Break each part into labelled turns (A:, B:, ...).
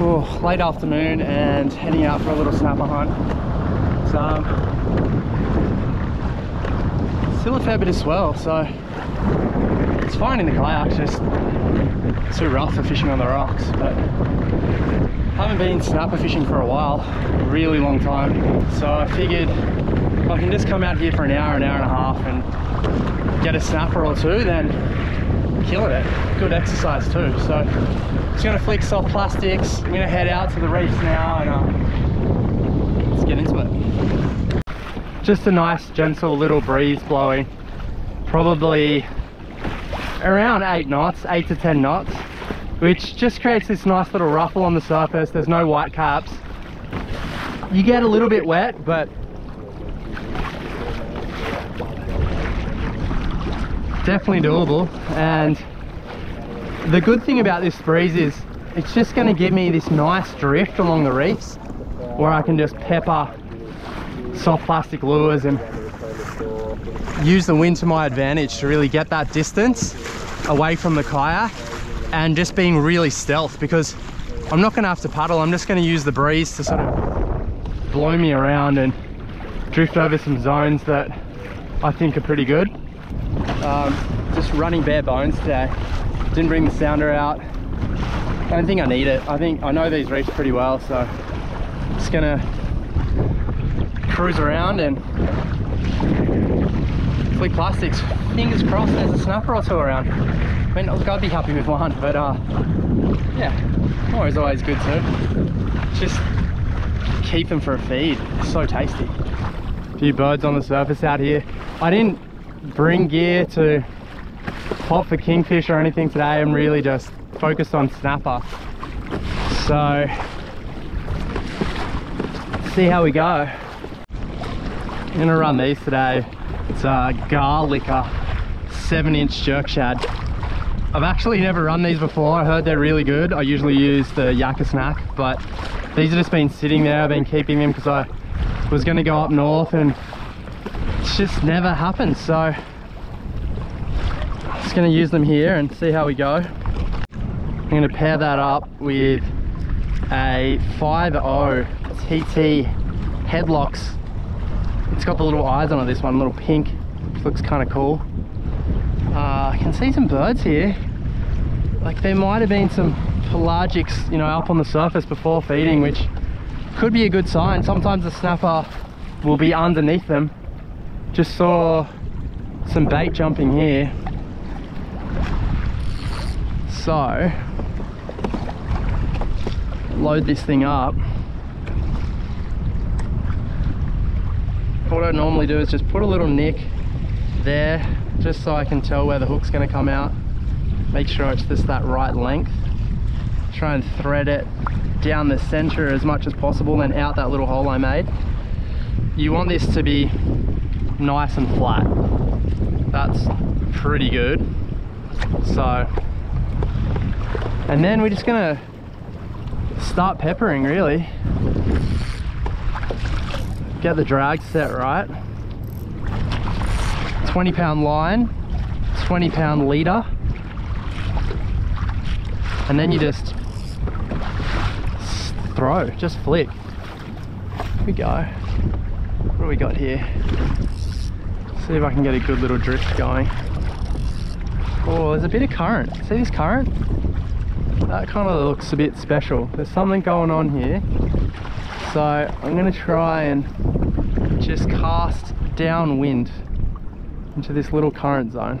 A: late afternoon and heading out for a little snapper hunt. So, um, still a fair bit of swell, so it's fine in the kayak, just too rough for fishing on the rocks. But haven't been snapper fishing for a while, really long time. So I figured I can just come out here for an hour, an hour and a half and get a snapper or two, then killing it. Good exercise too. So just gonna flick soft plastics. I'm gonna head out to the reefs now and uh, let's get into it. Just a nice gentle little breeze blowing. Probably around eight knots, eight to 10 knots, which just creates this nice little ruffle on the surface. There's no white caps. You get a little bit wet, but definitely doable. And the good thing about this breeze is it's just going to give me this nice drift along the reefs where I can just pepper soft plastic lures and use the wind to my advantage to really get that distance away from the kayak and just being really stealth because I'm not going to have to paddle I'm just going to use the breeze to sort of blow me around and drift over some zones that I think are pretty good um, just running bare bones today. Didn't bring the sounder out. I don't think I need it. I think I know these reefs pretty well so I'm just gonna cruise around and flick plastics. Fingers crossed there's a snapper or two around. I mean I'd be happy with one but uh yeah. More is always good too. Just keep them for a feed. It's so tasty. A few birds on the surface out here. I didn't bring gear to pop for kingfish or anything today. I'm really just focused on snapper. So see how we go. I'm gonna run these today. It's a Garlicker 7 inch jerk shad. I've actually never run these before. I heard they're really good. I usually use the Yakka snack but these have just been sitting there. I've been keeping them because I was gonna go up north and just never happened so just gonna use them here and see how we go. I'm gonna pair that up with a 5.0 TT Headlockz. It's got the little eyes on it this one little pink which looks kind of cool. Uh, I can see some birds here. Like there might have been some pelagics you know up on the surface before feeding which could be a good sign. Sometimes the snapper will be underneath them just saw some bait jumping here. So load this thing up. What I normally do is just put a little nick there just so I can tell where the hook's going to come out. Make sure it's just that right length. Try and thread it down the center as much as possible and out that little hole I made. You want this to be nice and flat. That's pretty good. So, and then we're just gonna start peppering really. Get the drag set right. 20 pound line, 20 pound leader. And then you just throw, just flick. Here we go. What do we got here? See if I can get a good little drift going. Oh, there's a bit of current. See this current? That kind of looks a bit special. There's something going on here. So I'm going to try and just cast downwind into this little current zone.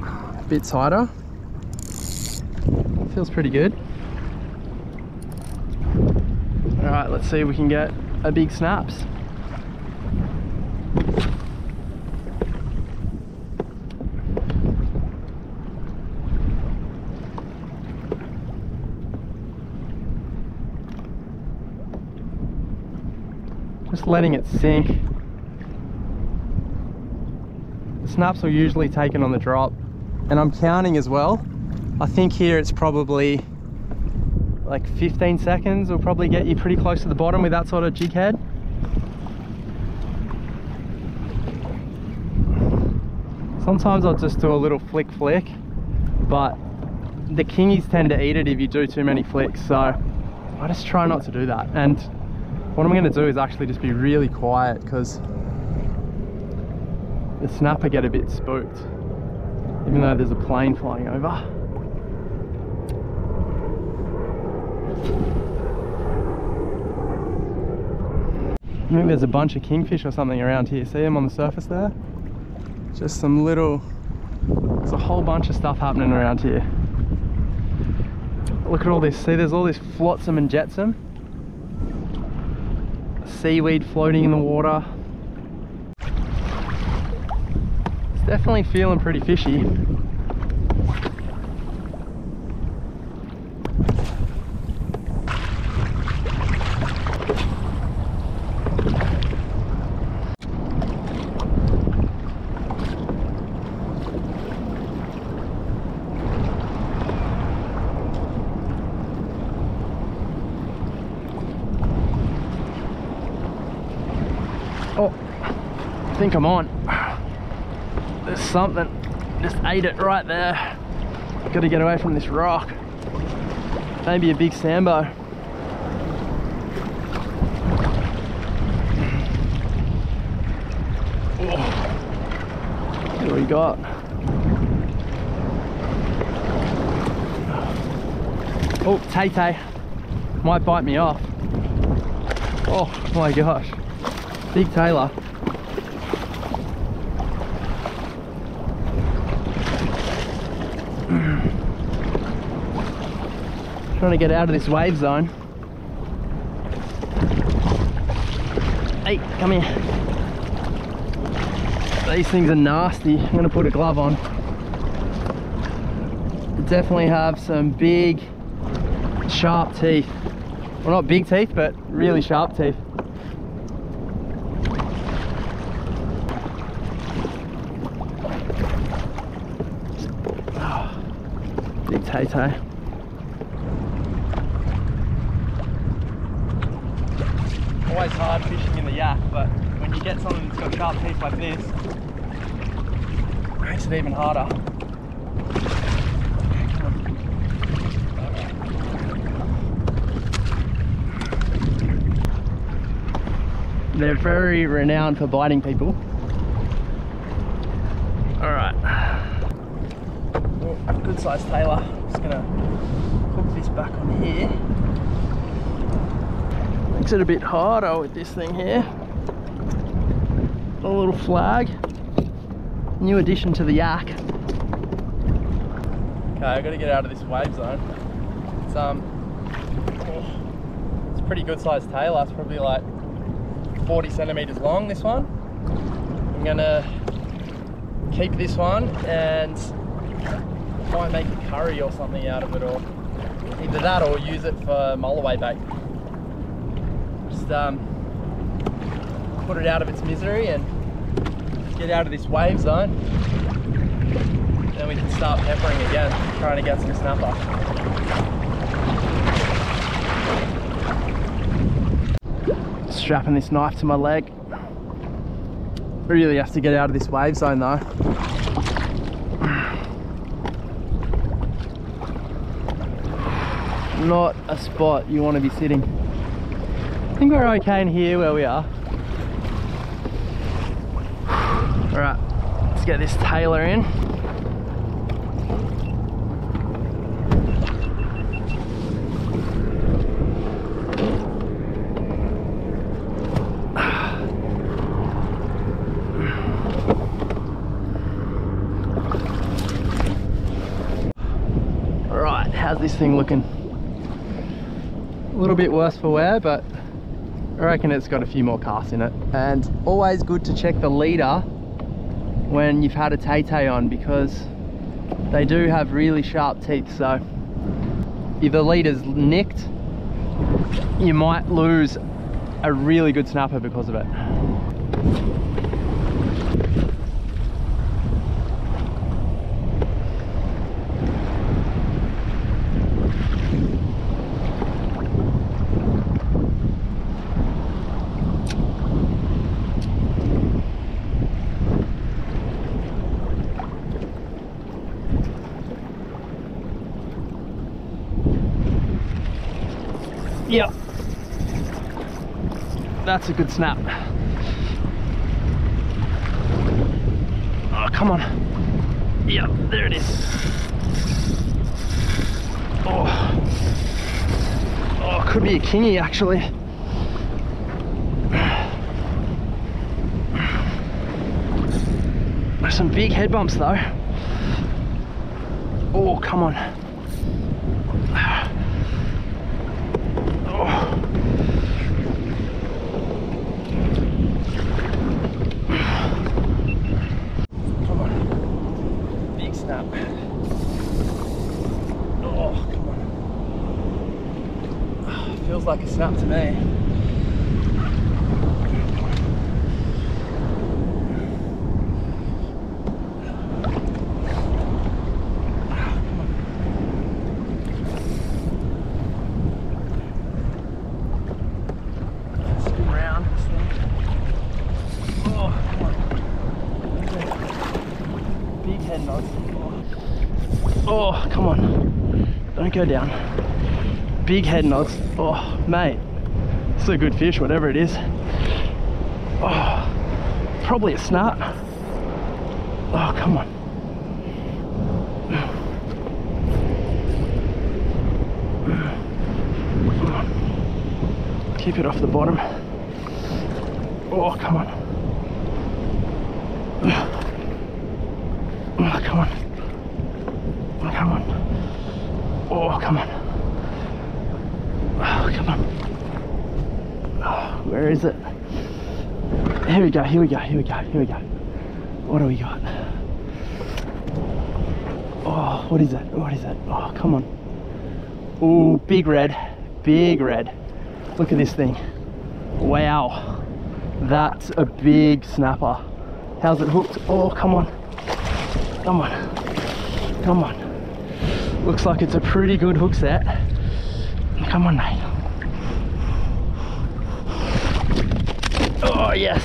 A: A bit tighter. Feels pretty good. All right, let's see if we can get a big snaps. Just letting it sink. The snaps are usually taken on the drop and I'm counting as well. I think here it's probably like 15 seconds will probably get you pretty close to the bottom with that sort of jig head. Sometimes I'll just do a little flick flick, but the kingies tend to eat it if you do too many flicks. So I just try not to do that. And what I'm gonna do is actually just be really quiet because the snapper get a bit spooked, even though there's a plane flying over. I think there's a bunch of kingfish or something around here. See them on the surface there? Just some little, there's a whole bunch of stuff happening around here. Look at all this, see there's all this flotsam and jetsam. Seaweed floating in the water. It's definitely feeling pretty fishy. Oh, I'm on. There's something. Just ate it right there. Got to get away from this rock. Maybe a big sambo. Oh. What we got? Oh, Tay Tay. Might bite me off. Oh my gosh. Big tailor. Trying to get out of this wave zone. Hey, come here. These things are nasty. I'm gonna put a glove on. Definitely have some big, sharp teeth. Well, not big teeth, but really sharp teeth. Ah, big tay Always hard fishing in the yak, but when you get something that's got sharp teeth like this, it makes it even harder. They're very renowned for biting people. Alright. Oh, good sized tailor. Just gonna hook this back on here. Makes it a bit harder with this thing here. A little flag. New addition to the yak. Okay, I gotta get out of this wave zone. It's um it's a pretty good sized tail, that's probably like 40 centimeters long, this one. I'm gonna keep this one and might make a curry or something out of it or either that or use it for mulloway bait. Just um, put it out of its misery and get out of this wave zone. Then we can start peppering again, trying to get some snapper. strapping this knife to my leg. Really have to get out of this wave zone though. Not a spot you want to be sitting. I think we're okay in here where we are. Alright, let's get this tailor in. Alright, how's this thing looking? A little bit worse for wear, but I reckon it's got a few more casts in it. And always good to check the leader when you've had a tay-tay on because they do have really sharp teeth. So if the leader's nicked, you might lose a really good snapper because of it. That's a good snap. Oh, come on. Yeah, there it is. Oh. Oh, could be a kingy actually. There's some big head bumps though. Oh, come on. Oh. Come on. Big snap. Oh, come on. Feels like a snap to me. Oh. Oh, come on. Don't go down. Big head nods. Oh, mate. It's a good fish, whatever it is. Oh, probably a snap. Oh, come on. Keep it off the bottom. Oh, come on. Oh, come on. Oh, come on. Oh, come on. Oh, come on. Oh, where is it? Here we go, here we go, here we go, here we go. What do we got? Oh, what is it? What is it? Oh, come on. Oh, big red, big red. Look at this thing. Wow. That's a big snapper. How's it hooked? Oh, come on. Come on. Come on. Looks like it's a pretty good hook set. Come on, mate. Oh, yes.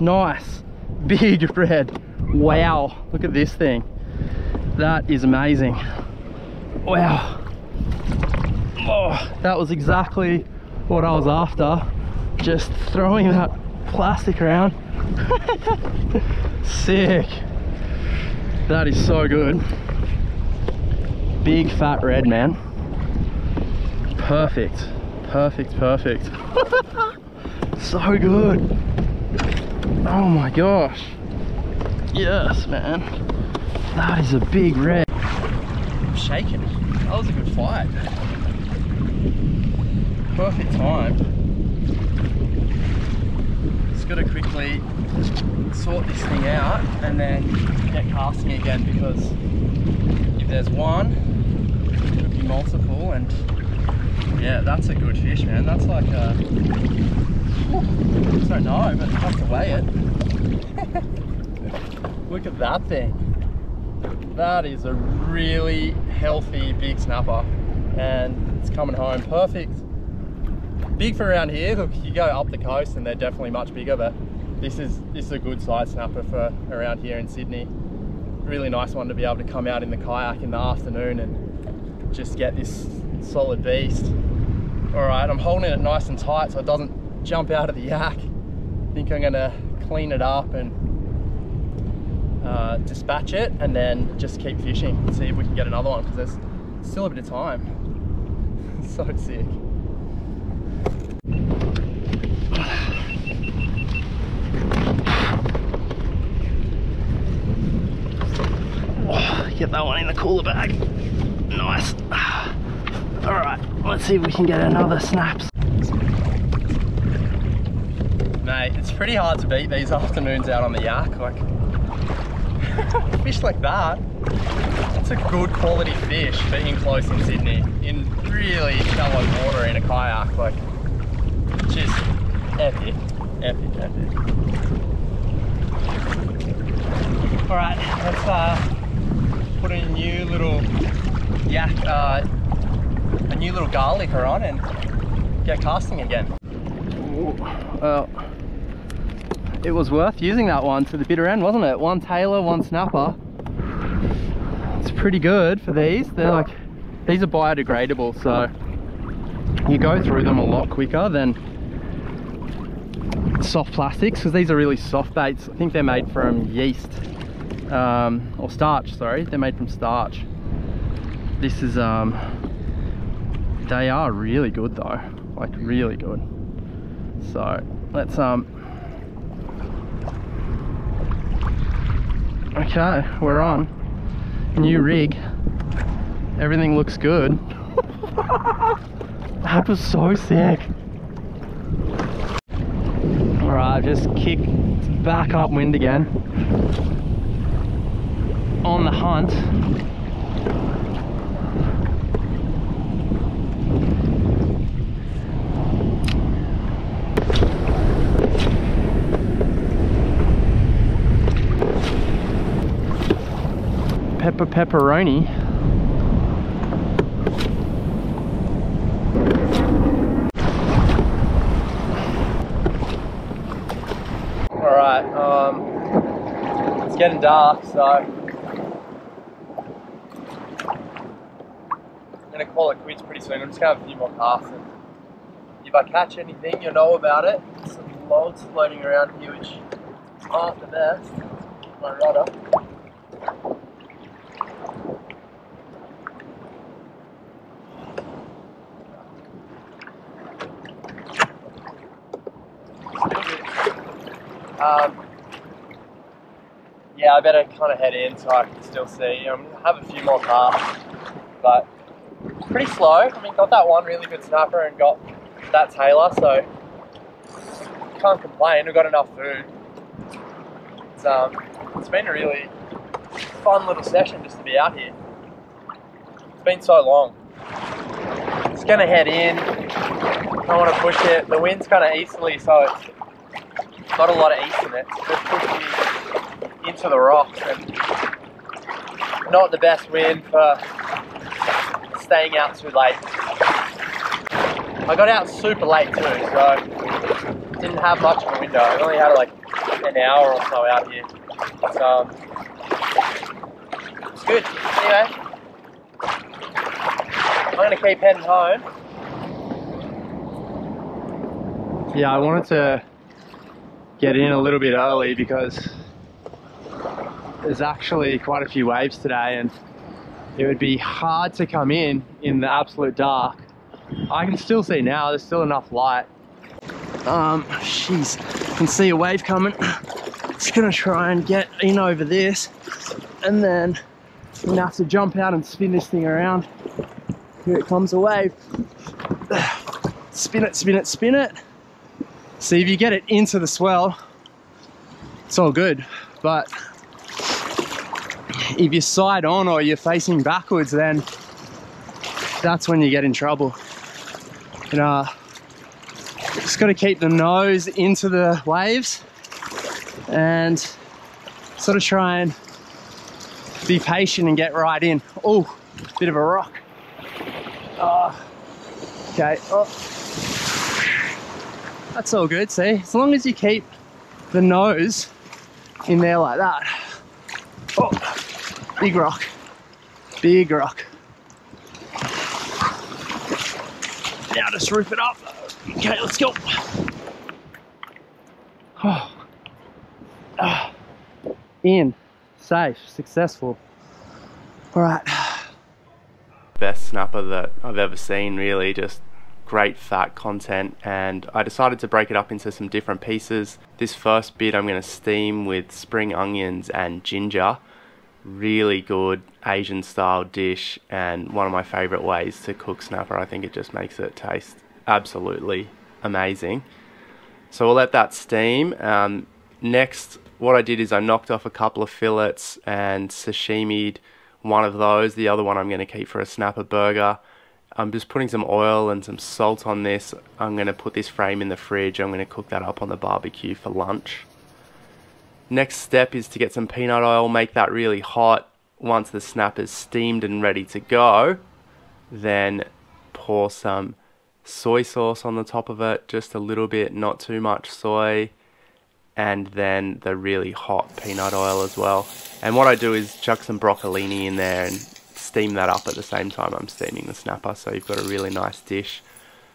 A: Nice. Big red. Wow. Look at this thing. That is amazing. Wow. Oh, that was exactly what I was after. Just throwing that plastic around. Sick. That is so good. Big fat red, man. Perfect. Perfect, perfect. so good. Oh my gosh. Yes, man. That is a big red. I'm shaking. That was a good fight. Perfect time. Just gotta quickly sort this thing out and then get casting again because if there's one, it could be multiple and yeah, that's a good fish, man. That's like uh, a, I don't know, but I have to weigh it. Look at that thing. That is a really healthy big snapper and it's coming home perfect. Big for around here. Look, you go up the coast and they're definitely much bigger, but this is this is a good size snapper for around here in Sydney. Really nice one to be able to come out in the kayak in the afternoon and just get this solid beast. All right, I'm holding it nice and tight so it doesn't jump out of the yak. I think I'm gonna clean it up and uh, dispatch it and then just keep fishing and see if we can get another one because there's still a bit of time. so sick. Get that one in the cooler bag. Nice. All right, let's see if we can get another snaps. Mate, it's pretty hard to beat these afternoons out on the yak. Like, fish like that, that's a good quality fish being close in Sydney, in really shallow water in a kayak. Like, just epic, epic, epic. All right, let's uh, put a new little yak, uh, a new little garlicker on and get casting again. Well, it was worth using that one to the bitter end, wasn't it? One tailor, one snapper. It's pretty good for these. They're like, these are biodegradable, so you go through them a lot quicker than soft plastics because these are really soft baits. I think they're made from yeast um, or starch, sorry. They're made from starch. This is, um, they are really good though, like really good. So let's, um, okay, we're on. New rig. Everything looks good. that was so sick. Alright, just kicked back upwind again. On the hunt. Pepper pepperoni. Alright, um, it's getting dark, so I'm gonna call it quits pretty soon. I'm just gonna have a few more casts and if I catch anything, you'll know about it. Some logs floating around here which aren't the best. My rudder. Um, yeah, I better kind of head in so I can still see. Um, have a few more casts, but pretty slow. I mean, got that one really good snapper and got that tailor, so can't complain. We've got enough food. It's um, it's been a really fun little session just to be out here. It's been so long. Just gonna head in. I want to push it. The wind's kind of easterly, so it's got a lot of east in it. Just push me into the rocks and not the best wind for staying out too late. I got out super late too, so didn't have much of a window. I only had like an hour or so out here. So um, it's good. Anyway, I'm gonna keep heading home. Yeah, I wanted to get in a little bit early because there's actually quite a few waves today and it would be hard to come in in the absolute dark. I can still see now, there's still enough light. Um, jeez, can see a wave coming. Just gonna try and get in over this and then I'm gonna have to jump out and spin this thing around. Here it comes a wave. Spin it, spin it, spin it. See if you get it into the swell, it's all good. But if you're side on or you're facing backwards, then that's when you get in trouble. And uh, just got to keep the nose into the waves and sort of try and be patient and get right in. Oh, bit of a rock. Oh, okay. Oh. That's all good, see? As long as you keep the nose in there like that. Oh, big rock, big rock. Now just roof it up. Okay, let's go. Oh. Ah. In, safe, successful. All right.
B: Best snapper that I've ever seen, really. Just great fat content and I decided to break it up into some different pieces. This first bit I'm going to steam with spring onions and ginger. Really good Asian style dish and one of my favourite ways to cook snapper. I think it just makes it taste absolutely amazing. So we'll let that steam. Um, next what I did is I knocked off a couple of fillets and sashimied one of those. The other one I'm going to keep for a snapper burger. I'm just putting some oil and some salt on this. I'm going to put this frame in the fridge. I'm going to cook that up on the barbecue for lunch. Next step is to get some peanut oil, make that really hot. Once the snapper's steamed and ready to go, then pour some soy sauce on the top of it, just a little bit, not too much soy, and then the really hot peanut oil as well. And what I do is chuck some broccolini in there and steam that up at the same time I'm steaming the snapper so you've got a really nice dish.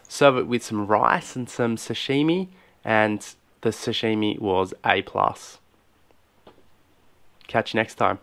B: serve it with some rice and some sashimi, and the sashimi was A plus. Catch you next time.